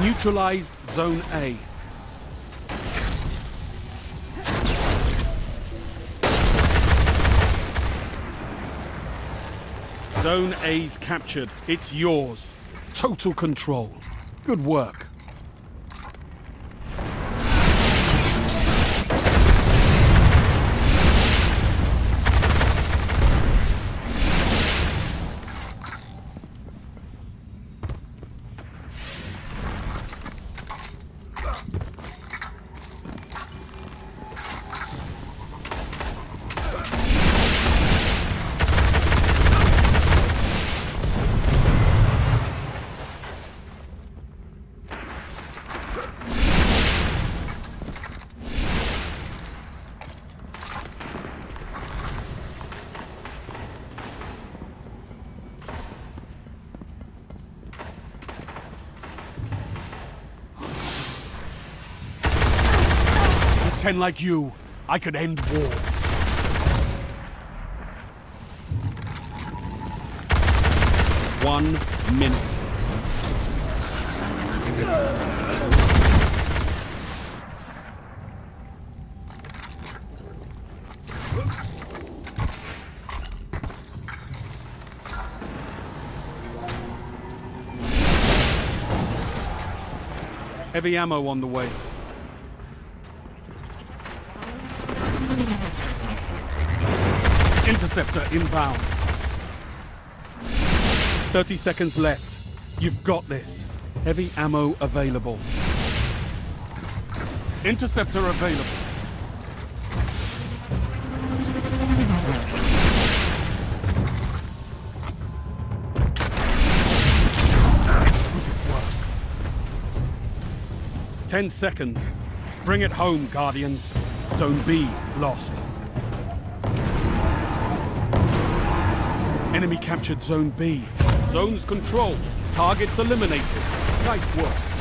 Neutralized Zone A. Zone A's captured. It's yours. Total control. Good work. Ten like you, I could end war. One minute. Heavy ammo on the way. Interceptor inbound. 30 seconds left. You've got this. Heavy ammo available. Interceptor available. 10 seconds. Bring it home, Guardians. Zone B lost. Enemy captured Zone B. Zones controlled. Targets eliminated. Nice work.